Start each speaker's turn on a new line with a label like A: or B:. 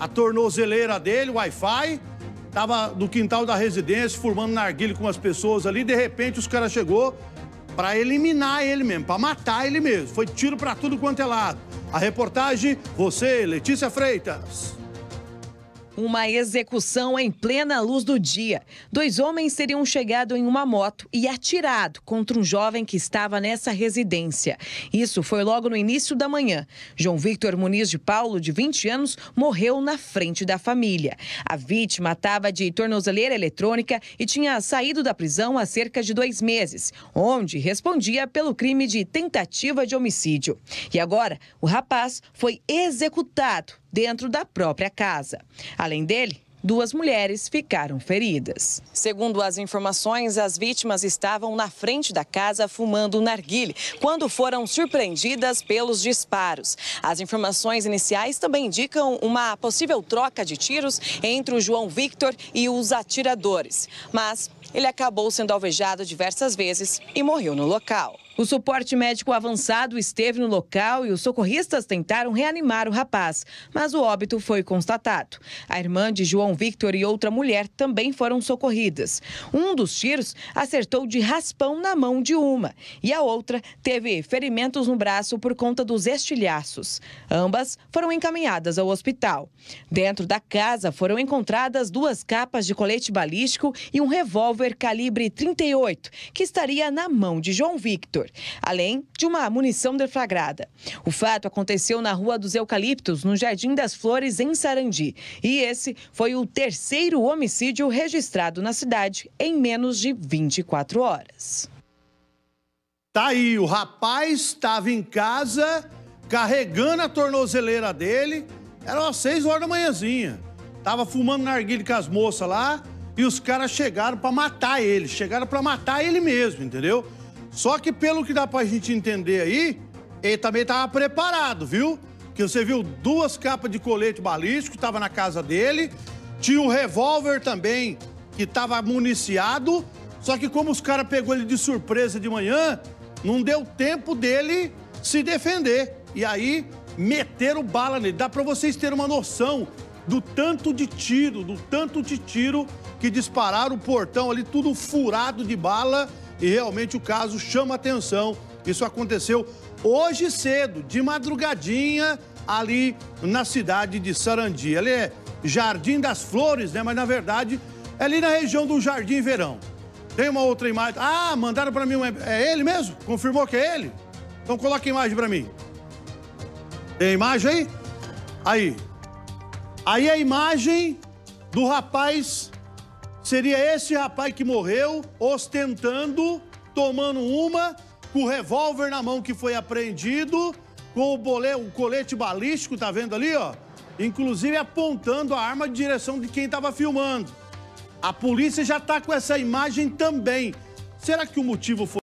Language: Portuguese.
A: a tornozeleira dele, o Wi-Fi, tava no quintal da residência, formando narguilho com as pessoas ali, de repente os caras chegou para eliminar ele mesmo, para matar ele mesmo. Foi tiro para tudo quanto é lado. A reportagem, você, Letícia Freitas.
B: Uma execução em plena luz do dia. Dois homens teriam chegado em uma moto e atirado contra um jovem que estava nessa residência. Isso foi logo no início da manhã. João Victor Muniz de Paulo, de 20 anos, morreu na frente da família. A vítima estava de tornozeleira eletrônica e tinha saído da prisão há cerca de dois meses, onde respondia pelo crime de tentativa de homicídio. E agora, o rapaz foi executado dentro da própria casa. Além dele, Duas mulheres ficaram feridas. Segundo as informações, as vítimas estavam na frente da casa fumando narguile quando foram surpreendidas pelos disparos. As informações iniciais também indicam uma possível troca de tiros entre o João Victor e os atiradores. Mas ele acabou sendo alvejado diversas vezes e morreu no local. O suporte médico avançado esteve no local e os socorristas tentaram reanimar o rapaz, mas o óbito foi constatado. A irmã de João Victor e outra mulher também foram socorridas. Um dos tiros acertou de raspão na mão de uma e a outra teve ferimentos no braço por conta dos estilhaços. Ambas foram encaminhadas ao hospital. Dentro da casa foram encontradas duas capas de colete balístico e um revólver calibre 38, que estaria na mão de João Victor além de uma munição deflagrada. O fato aconteceu na Rua dos Eucaliptos, no Jardim das Flores, em Sarandi. E esse foi o terceiro homicídio registrado na cidade em menos de 24 horas.
A: Tá aí, o rapaz estava em casa carregando a tornozeleira dele. Era umas 6 horas da manhãzinha. Tava fumando narguilho com as moças lá e os caras chegaram para matar ele. Chegaram para matar ele mesmo, entendeu? Só que pelo que dá pra gente entender aí, ele também tava preparado, viu? Que você viu duas capas de colete balístico, tava na casa dele. Tinha um revólver também, que tava municiado. Só que como os caras pegou ele de surpresa de manhã, não deu tempo dele se defender. E aí, meteram bala nele. Dá pra vocês terem uma noção do tanto de tiro, do tanto de tiro que dispararam o portão ali, tudo furado de bala e realmente o caso chama atenção. Isso aconteceu hoje cedo, de madrugadinha, ali na cidade de Sarandi. Ali é Jardim das Flores, né? Mas na verdade é ali na região do Jardim Verão. Tem uma outra imagem. Ah, mandaram para mim. É ele mesmo? Confirmou que é ele? Então coloca a imagem para mim. Tem imagem aí? Aí. Aí a imagem do rapaz Seria esse rapaz que morreu ostentando, tomando uma, com o revólver na mão que foi apreendido, com o, bolê, o colete balístico, tá vendo ali, ó? Inclusive apontando a arma de direção de quem estava filmando. A polícia já tá com essa imagem também. Será que o motivo foi